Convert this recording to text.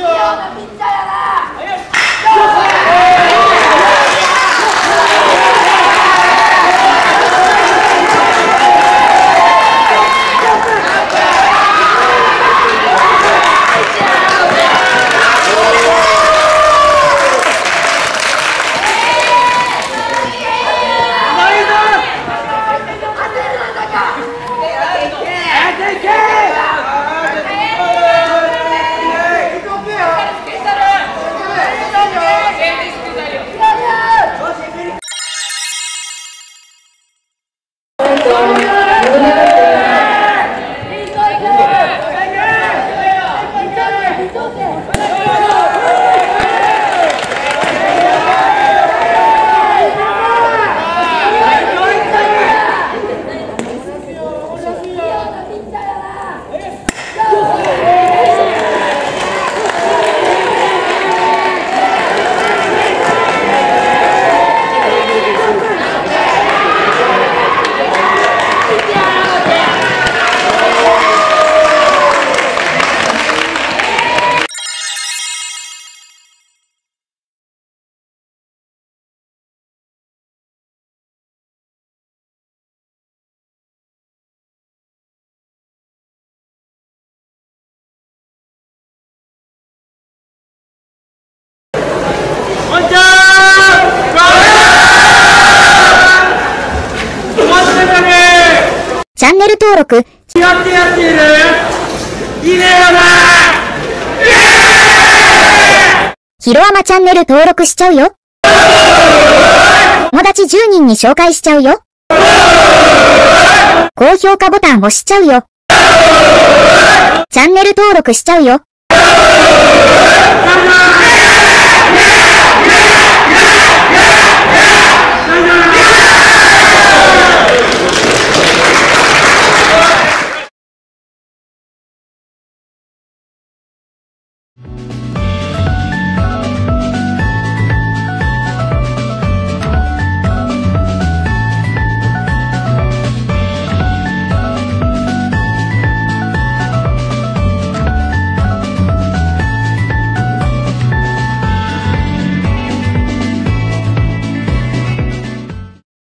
¡Viva! ャンネル登録、やってやっているいいねよなヒロアマチャンネル登録しちゃうよ。友達10人に紹介しちゃうよ。高評価ボタン押しちゃうよ。チャンネル登録しちゃうよ。